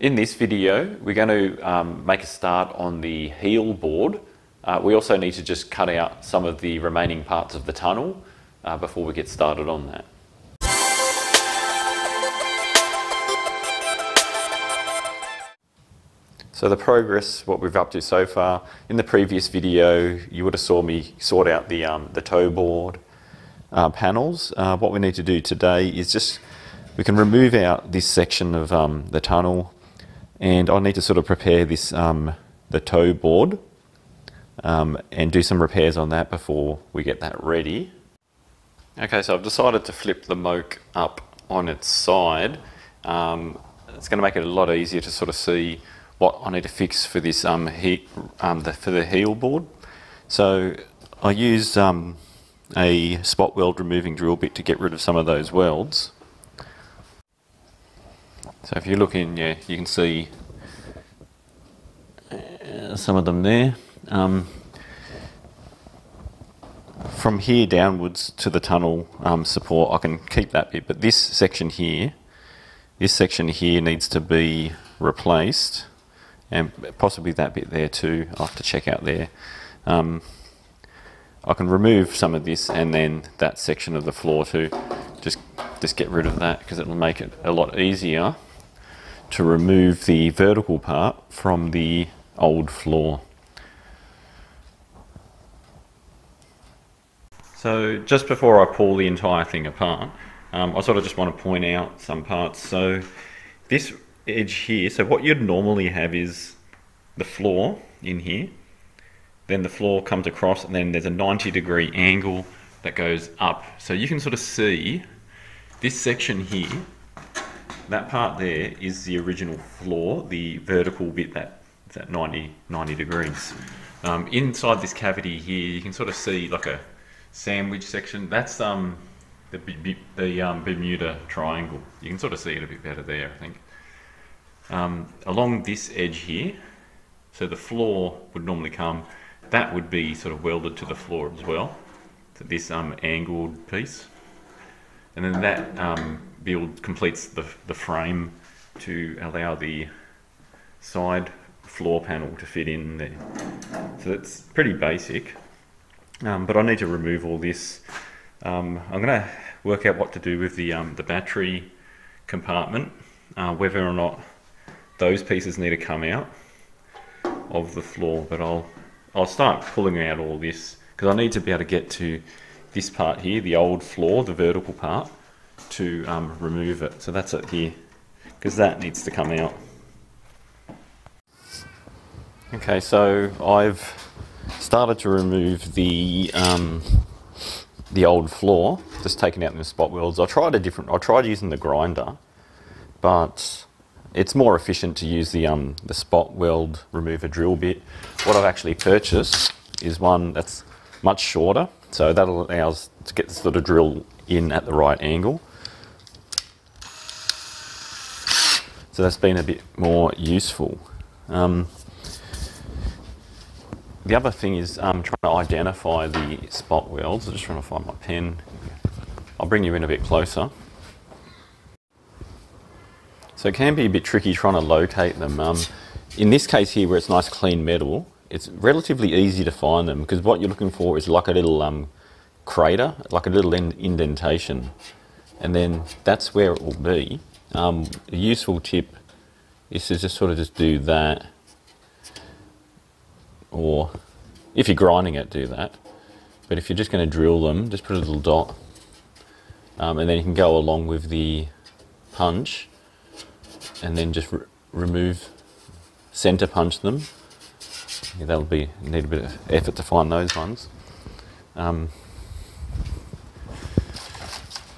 In this video, we're going to um, make a start on the heel board. Uh, we also need to just cut out some of the remaining parts of the tunnel uh, before we get started on that. So the progress, what we've up to so far, in the previous video, you would have saw me sort out the, um, the toe board uh, panels. Uh, what we need to do today is just, we can remove out this section of um, the tunnel and I need to sort of prepare this um, the toe board um, and do some repairs on that before we get that ready. Okay, so I've decided to flip the moke up on its side. Um, it's going to make it a lot easier to sort of see what I need to fix for this um, he um, the, for the heel board. So I used um, a spot weld removing drill bit to get rid of some of those welds. So if you look in, yeah, you can see uh, some of them there. Um, from here downwards to the tunnel um, support, I can keep that bit, but this section here, this section here needs to be replaced, and possibly that bit there too. I'll have to check out there. Um, I can remove some of this and then that section of the floor too. Just, just get rid of that because it'll make it a lot easier to remove the vertical part from the old floor. So just before I pull the entire thing apart, um, I sort of just want to point out some parts. So this edge here, so what you'd normally have is the floor in here, then the floor comes across and then there's a 90 degree angle that goes up. So you can sort of see this section here that part there is the original floor, the vertical bit that is at 90, 90 degrees. Um, inside this cavity here, you can sort of see like a sandwich section. That's um, the, the um, Bermuda Triangle. You can sort of see it a bit better there, I think. Um, along this edge here, so the floor would normally come, that would be sort of welded to the floor as well. So this um, angled piece. And then that um, build completes the, the frame to allow the side floor panel to fit in there. So that's pretty basic, um, but I need to remove all this. Um, I'm going to work out what to do with the, um, the battery compartment, uh, whether or not those pieces need to come out of the floor, but I'll, I'll start pulling out all this because I need to be able to get to this part here, the old floor, the vertical part, to um, remove it. So that's it here, because that needs to come out. Okay, so I've started to remove the um, the old floor, just taking out the spot welds. I tried a different. I tried using the grinder, but it's more efficient to use the um, the spot weld remover drill bit. What I've actually purchased is one that's much shorter, so that allows to get the sort of drill in at the right angle. So that's been a bit more useful. Um, the other thing is um, trying to identify the spot welds. I'm just trying to find my pen. I'll bring you in a bit closer. So it can be a bit tricky trying to locate them. Um, in this case here where it's nice clean metal, it's relatively easy to find them because what you're looking for is like a little um, crater, like a little indentation. And then that's where it will be. Um, a useful tip is to just sort of just do that, or if you're grinding it, do that. But if you're just going to drill them, just put a little dot, um, and then you can go along with the punch, and then just re remove, center punch them. Yeah, that'll be need a bit of effort to find those ones. Um,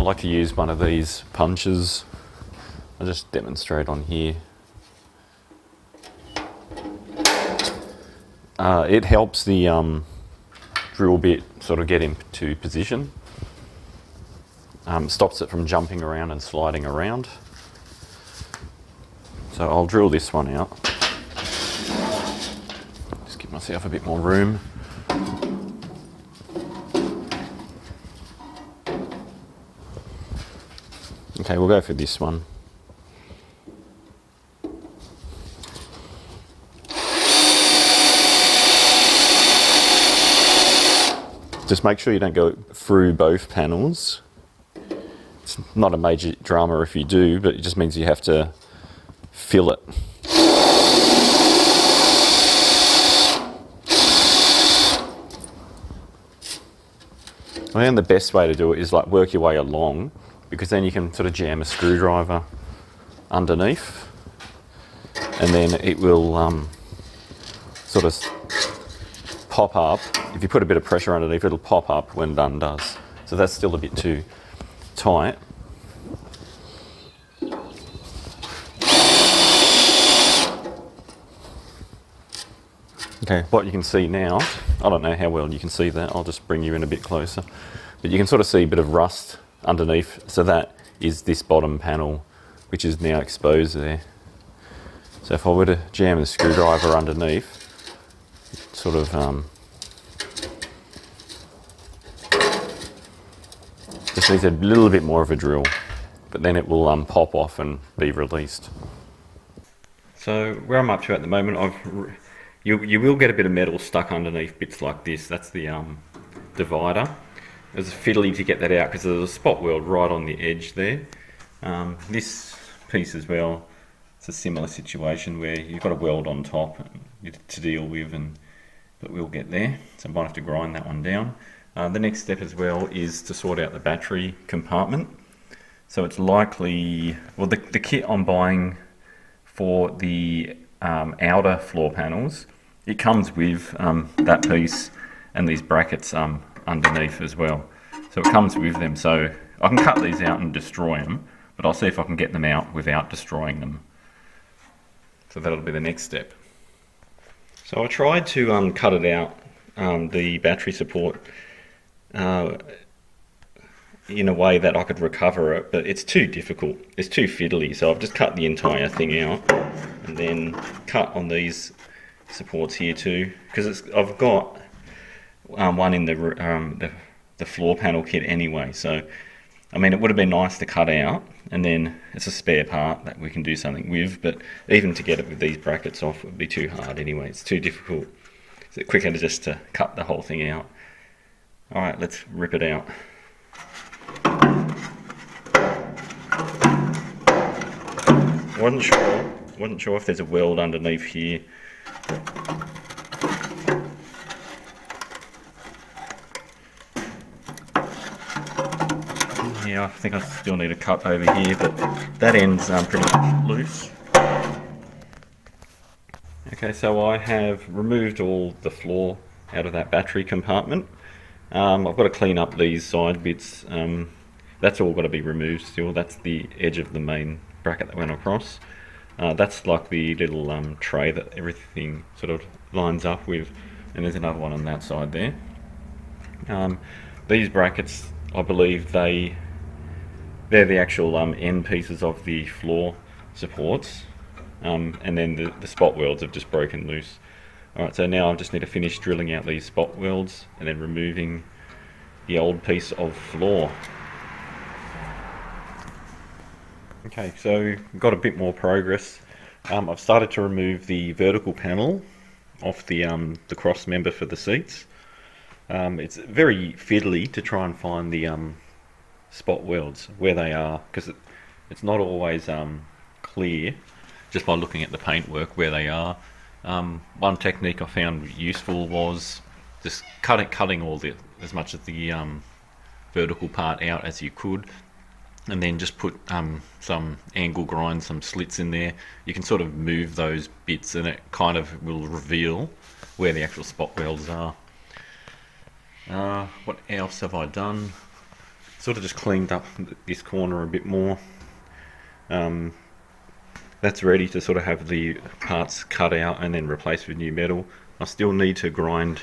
I like to use one of these punches I'll just demonstrate on here. Uh, it helps the um, drill bit sort of get into position. Um, stops it from jumping around and sliding around. So I'll drill this one out. Just give myself a bit more room. Okay, we'll go for this one. Just make sure you don't go through both panels. It's not a major drama if you do, but it just means you have to fill it. I think the best way to do it is like work your way along because then you can sort of jam a screwdriver underneath and then it will um, sort of pop up. If you put a bit of pressure underneath, it'll pop up when done does. So that's still a bit too tight. Okay, what you can see now, I don't know how well you can see that, I'll just bring you in a bit closer. But you can sort of see a bit of rust underneath, so that is this bottom panel, which is now exposed there. So if I were to jam the screwdriver underneath, sort of um, just needs a little bit more of a drill, but then it will um, pop off and be released. So where I'm up to at the moment, I've you, you will get a bit of metal stuck underneath bits like this. That's the um, divider. It's fiddly to get that out because there's a spot weld right on the edge there. Um, this piece as well, it's a similar situation where you've got a weld on top to deal with, and but we'll get there. So I might have to grind that one down. Uh, the next step as well is to sort out the battery compartment. So it's likely, well the, the kit I'm buying for the um, outer floor panels, it comes with um, that piece and these brackets um, underneath as well. So it comes with them. So I can cut these out and destroy them, but I'll see if I can get them out without destroying them. So that'll be the next step. So I tried to um, cut it out, um, the battery support, uh, in a way that I could recover it, but it's too difficult. It's too fiddly, so I've just cut the entire thing out and then cut on these supports here too, because I've got um, one in the, um, the, the floor panel kit anyway. So, I mean, it would have been nice to cut out, and then it's a spare part that we can do something with. But even to get it with these brackets off would be too hard anyway. It's too difficult. It's quicker to just to cut the whole thing out. All right, let's rip it out. wasn't sure wasn't sure if there's a weld underneath here yeah, I think I still need a cut over here, but that end's um, pretty much loose. Okay, so I have removed all the floor out of that battery compartment. Um, I've got to clean up these side bits. Um, that's all got to be removed still. That's the edge of the main bracket that went across. Uh, that's like the little um, tray that everything sort of lines up with, and there's another one on that side there. Um, these brackets, I believe they they're the actual um, end pieces of the floor supports, um, and then the, the spot welds have just broken loose. Alright, so now I just need to finish drilling out these spot welds and then removing the old piece of floor. Okay, so got a bit more progress. Um, I've started to remove the vertical panel off the um, the cross member for the seats. Um, it's very fiddly to try and find the um, spot welds where they are because it, it's not always um, clear just by looking at the paintwork where they are. Um, one technique I found useful was just cutting cutting all the as much of the vertical part out as you could and then just put um, some angle grind, some slits in there. You can sort of move those bits and it kind of will reveal where the actual spot welds are. Uh, what else have I done? Sort of just cleaned up this corner a bit more. Um, that's ready to sort of have the parts cut out and then replaced with new metal. I still need to grind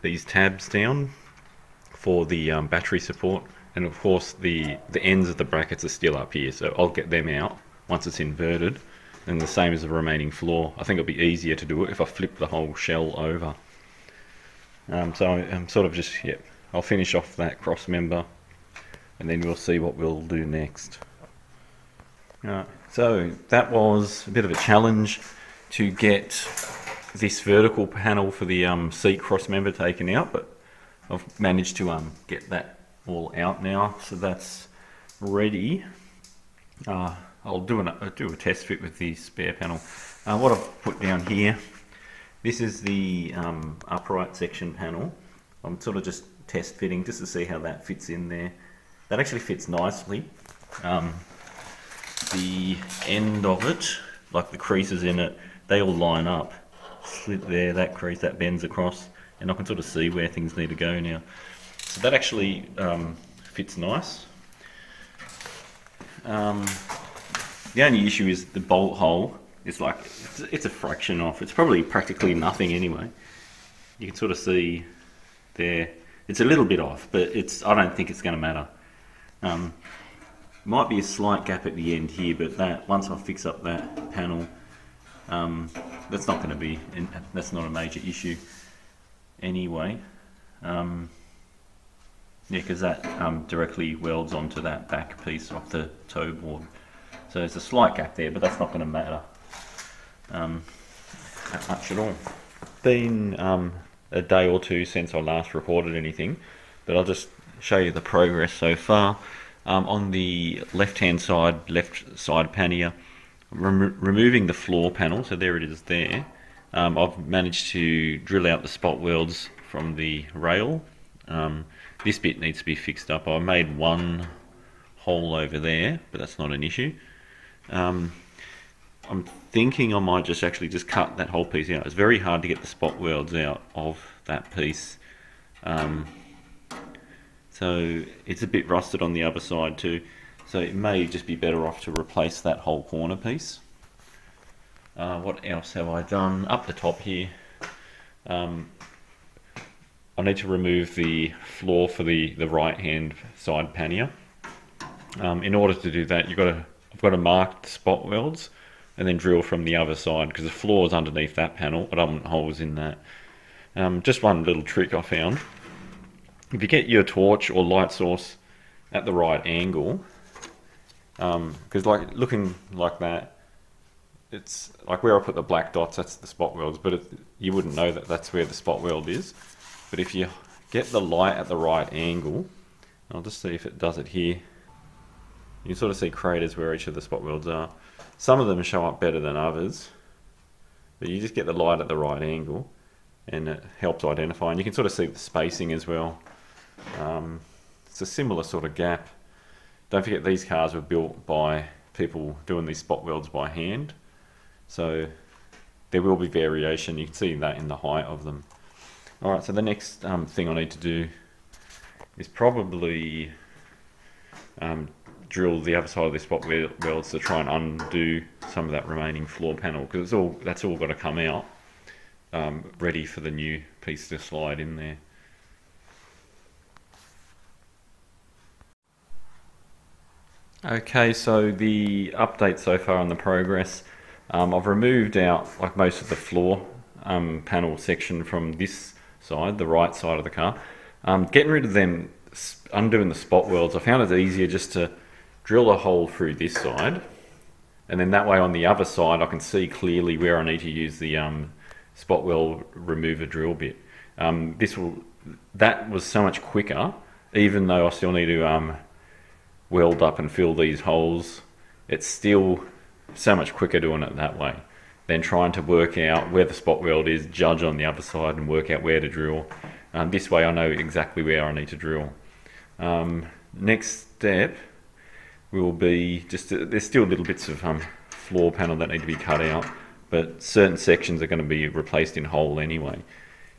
these tabs down for the um, battery support. And of course the the ends of the brackets are still up here so I'll get them out once it's inverted. And the same as the remaining floor. I think it'll be easier to do it if I flip the whole shell over. Um, so I'm sort of just yeah I'll finish off that cross member and then we'll see what we'll do next Right, so that was a bit of a challenge to get this vertical panel for the um, seat cross member taken out but I've managed to um, get that all out now, so that's ready. Uh, I'll do, an, I'll do a test fit with the spare panel. Uh, what I've put down here, this is the um, upright section panel. I'm sort of just test fitting just to see how that fits in there. That actually fits nicely. Um, the end of it, like the creases in it, they all line up. Slit there, that crease, that bends across, and I can sort of see where things need to go now. So that actually um, fits nice. Um, the only issue is the bolt hole is like, it's, it's a fraction off. It's probably practically nothing anyway. You can sort of see there, it's a little bit off, but it's I don't think it's going to matter. Um, might be a slight gap at the end here, but that once I fix up that panel, um, that's not going to be, that's not a major issue anyway. Um, yeah, because that um, directly welds onto that back piece of the toe board. So there's a slight gap there, but that's not going to matter um, that much at all. Been um, a day or two since I last recorded anything, but I'll just show you the progress so far. Um, on the left hand side, left side pannier, rem removing the floor panel, so there it is there. Um, I've managed to drill out the spot welds from the rail. Um, this bit needs to be fixed up. I made one hole over there, but that's not an issue. Um, I'm thinking I might just actually just cut that whole piece out. It's very hard to get the spot welds out of that piece. Um, so it's a bit rusted on the other side too. So it may just be better off to replace that whole corner piece. Uh, what else have I done? Up the top here, um, I need to remove the floor for the, the right hand side pannier. Um, in order to do that, you've got to, I've got to mark the spot welds and then drill from the other side because the floor is underneath that panel, but I want holes in that. Um, just one little trick I found if you get your torch or light source at the right angle, because um, like looking like that, it's like where I put the black dots, that's the spot welds, but it, you wouldn't know that that's where the spot weld is. But if you get the light at the right angle, I'll just see if it does it here. You can sort of see craters where each of the spot welds are. Some of them show up better than others, but you just get the light at the right angle and it helps identify. And you can sort of see the spacing as well. Um, it's a similar sort of gap. Don't forget these cars were built by people doing these spot welds by hand. So there will be variation. You can see that in the height of them. Alright, so the next um, thing I need to do is probably um, drill the other side of the spot welds to try and undo some of that remaining floor panel because it's all that's all got to come out um, ready for the new piece to slide in there. Okay, so the update so far on the progress, um, I've removed out like most of the floor um, panel section from this side, the right side of the car. Um, getting rid of them, undoing the spot welds, I found it easier just to drill a hole through this side, and then that way on the other side I can see clearly where I need to use the um, spot weld remover drill bit. Um, this will, that was so much quicker, even though I still need to um, weld up and fill these holes, it's still so much quicker doing it that way than trying to work out where the spot weld is, judge on the other side and work out where to drill. Um, this way I know exactly where I need to drill. Um, next step will be just, uh, there's still little bits of um, floor panel that need to be cut out, but certain sections are going to be replaced in whole anyway.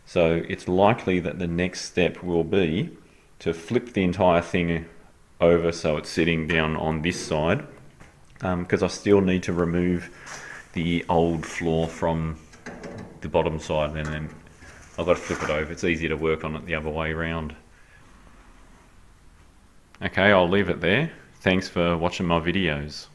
So it's likely that the next step will be to flip the entire thing over so it's sitting down on this side because um, I still need to remove the old floor from the bottom side and then I've got to flip it over. It's easier to work on it the other way around. Okay, I'll leave it there. Thanks for watching my videos.